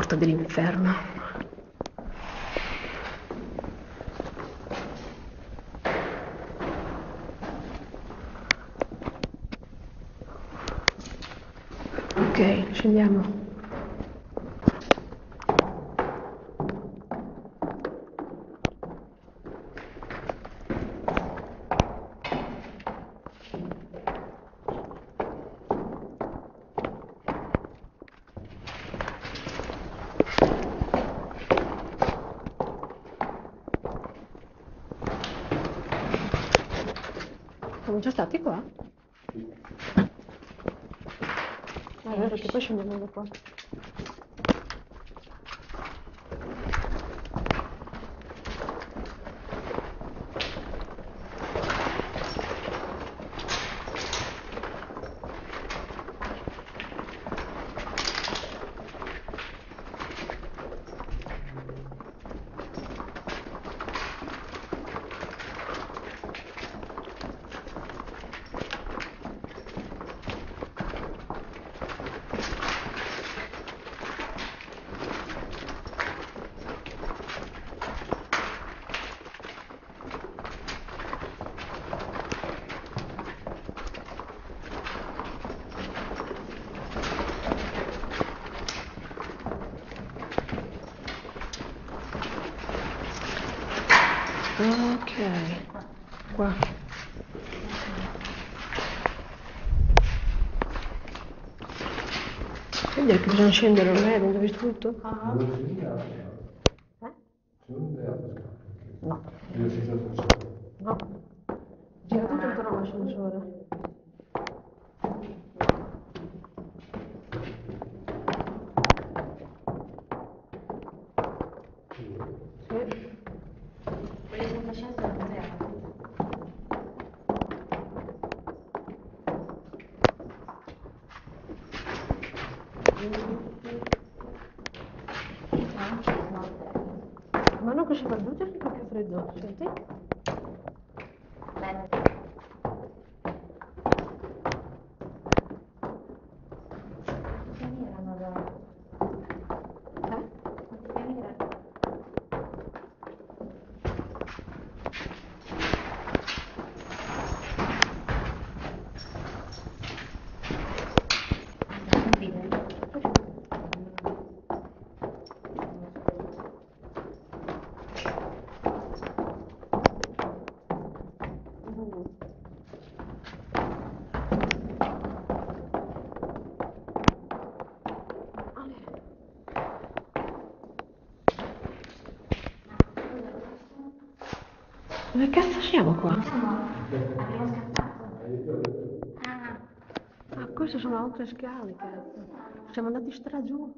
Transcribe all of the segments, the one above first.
porta dell'inferno. Ok, scendiamo. Siamo già stati qua? È vero che poi scendiamo da qua. Ok, qua. Quindi che bisogna scendere, non è? Già visto tutto? Eh? No. No. Gira tutto intorno all'ascensore. Sì. Ma non così per tutto fa più freddo, senti? Dove cazzo siamo qua? Ah, queste sono altre scale, cazzo. Siamo andati stra giù.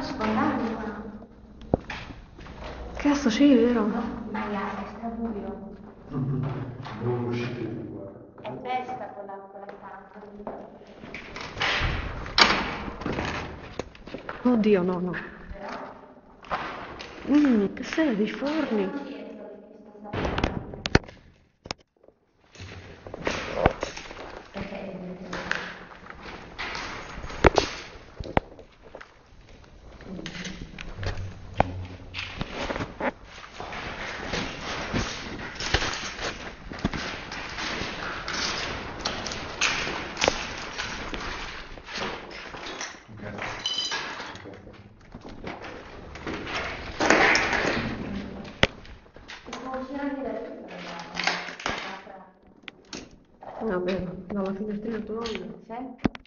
Si. Cazzo, sì, è vero. Maria, è strabuio. Non uscite di qua. È fresca quella, quella. Oddio, no, no. Mmm, che sei dei forni. No, pero no, no, no, no, no, no, no,